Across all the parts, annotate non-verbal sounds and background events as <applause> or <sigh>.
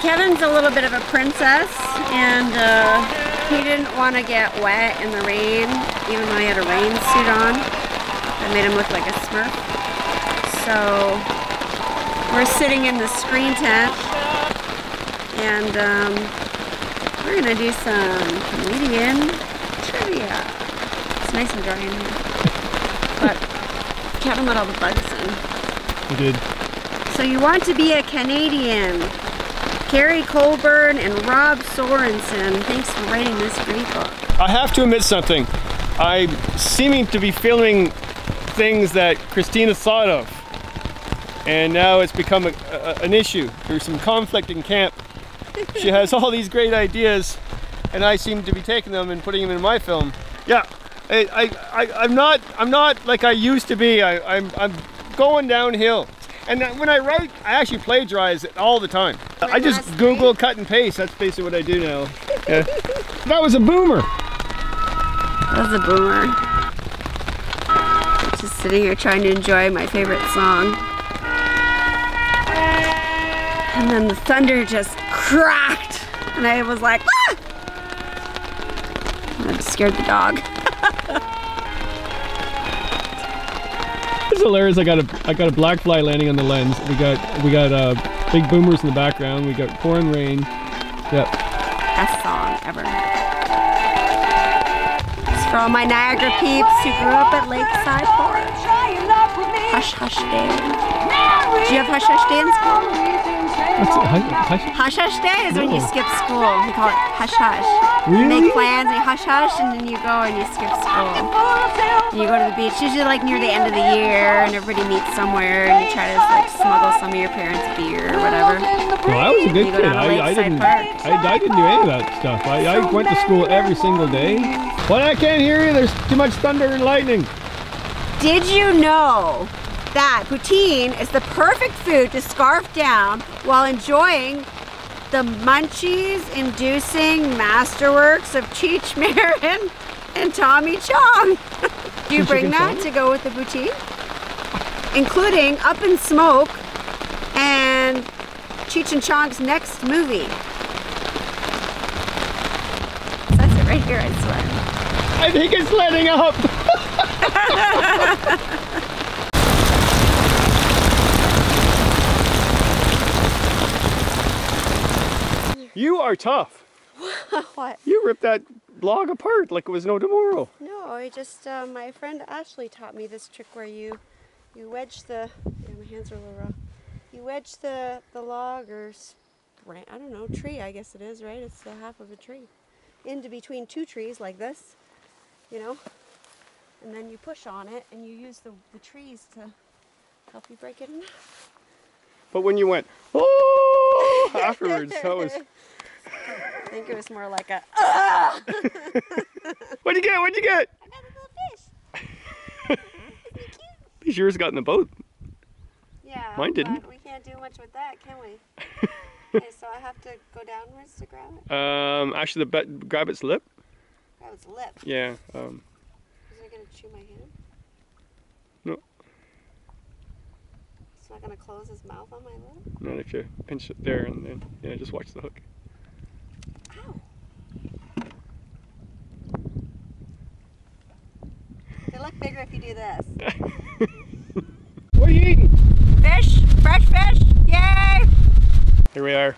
Kevin's a little bit of a princess and uh, he didn't want to get wet in the rain, even though he had a rain suit on. That made him look like a smurf. So we're sitting in the screen tent and um, we're gonna do some Canadian trivia. It's nice and dry in here. But Kevin let all the bugs in. You did. So you want to be a Canadian. Kerry Colburn and Rob Sorensen. Thanks for writing this great book. I have to admit something. I'm seeming to be filming things that Christina thought of. And now it's become a, a, an issue. There's some conflict in camp. She <laughs> has all these great ideas, and I seem to be taking them and putting them in my film. Yeah, I, I, I, I'm not, I'm not like I used to be. I, I'm, I'm going downhill. And when I write, I actually plagiarize it all the time. I just Google cut and paste. That's basically what I do now. Yeah. That was a boomer. That was a boomer. Just sitting here trying to enjoy my favorite song. And then the thunder just cracked. And I was like, ah! I scared the dog. <laughs> It's hilarious. I got a I got a black fly landing on the lens. We got we got uh, big boomers in the background. We got pouring rain. Yep. Best song ever. It's for all my Niagara peeps who grew up at Lakeside Park. Hush Hush Day. Do you have Hush Hush Day in school? What's it? Hush, hush. Hush Hush Day is when you skip school. We call it Hush Hush. You Really? make plans and you hush hush and then you go and you skip school. And you go to the beach, usually like near the end of the year and everybody meets somewhere and you try to like smuggle some of your parents' beer or whatever. Well, I was a good go kid. I, I didn't I, I didn't do any of that stuff. I, I went to school every single day. But I can't hear you. There's too much thunder and lightning. Did you know that poutine is the perfect food to scarf down while enjoying the munchies inducing masterworks of Cheech <laughs> Marin and Tommy Chong? <laughs> Do you bring that to go with the poutine? Including Up in Smoke and Cheech and Chong's next movie. That's it right here, I swear. I think it's letting up. <laughs> you are tough. <laughs> What? You ripped that log apart like it was no tomorrow. No, I just uh, my friend Ashley taught me this trick where you you wedge the yeah, my hands are a little rough. You wedge the the log or I don't know tree I guess it is right. It's the half of a tree into between two trees like this, you know, and then you push on it and you use the the trees to help you break it in. But when you went, <laughs> oh, afterwards, that was. <laughs> I think it was more like a <laughs> What'd you get? What'd you get? I got a little fish. <laughs> At least yours got in the boat. Yeah, Mine didn't. but we can't do much with that, can we? <laughs> okay, so I have to go downwards to grab it. Um, actually, the bet, grab its lip. Grab its lip. Yeah. Um, Is it gonna chew my hand? No. It's not gonna close his mouth on my lip? not if you pinch it there and then yeah, just watch the hook. Look bigger if you do this. <laughs> What are you eating? Fish! Fresh fish! Yay! Here we are.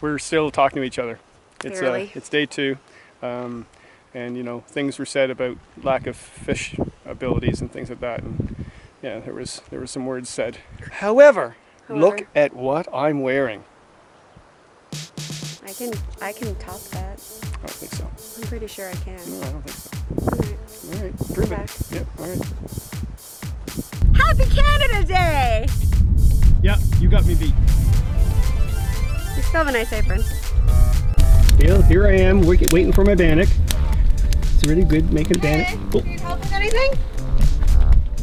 We're still talking to each other. It's uh, it's day two, um, and you know things were said about lack of fish abilities and things like that, and yeah, there was there were some words said. However, look at what I'm wearing. I can I can top that. I don't think so. I'm pretty sure I can. No, I don't think so. Alright. All right, prove back. it. Yep. All right. Happy Canada Day! Yep, you got me beat. You still have a nice apron. Still, here I am, wait- waiting for my bannock. It's really good making bannock. Need help with anything? <laughs>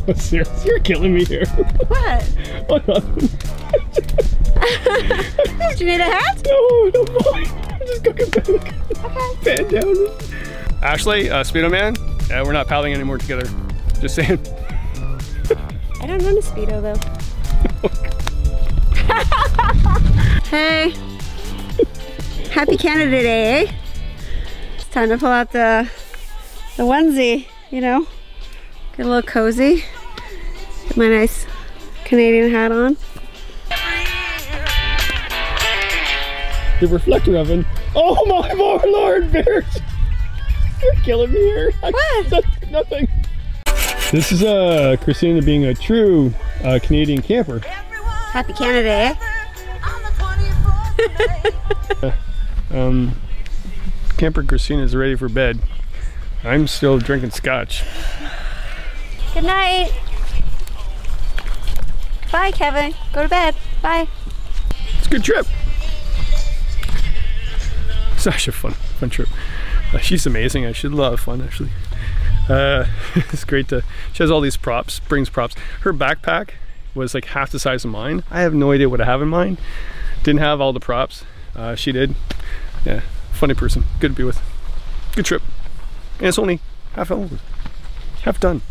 Oh, serious? You're killing me here. What? <laughs> <laughs> Do you need a hat? No, no. I'm just cooking bannock. Okay. Fan down. Ashley, uh, Speedo Man, uh, we're not paddling anymore together. Just saying. I don't own a Speedo though. <laughs> hey, Happy Canada Day, eh? It's time to pull out the the onesie, you know. Get a little cozy. Get my nice Canadian hat on. The reflector oven. Oh my lord, bears! You're killing me here. What? Nothing. This is uh, Christina being a true uh, Canadian camper. Happy Canada eh? <laughs> Um, camper Christina is ready for bed. I'm still drinking scotch. Good night. Bye, Kevin. Go to bed. Bye. It's a good trip. It's actually a fun, fun trip. Uh, she's amazing. I should of fun actually. Uh, <laughs> it's great to. She has all these props, brings props. Her backpack was like half the size of mine. I have no idea what I have in mine. Didn't have all the props. Uh, she did. Yeah, funny person. Good to be with. Good trip. And it's only half over. Half done.